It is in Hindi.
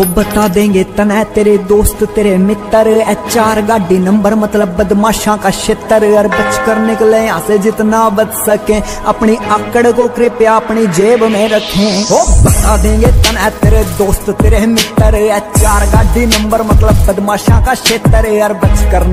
हो बता देंगे तना तेरे दोस्त, तेरे मित्र एच आर गाड़ी नंबर मतलब बदमाशा का क्षेत्र और बच कर निकले यहाँ से जितना बच सके। अपनी आकड़ को कृपया अपनी जेब में रखें। हो बता देंगे तना तेरे दोस्त, तेरे मित्र एच चार गाड़ी नंबर मतलब बदमाशा का क्षेत्र और बच कर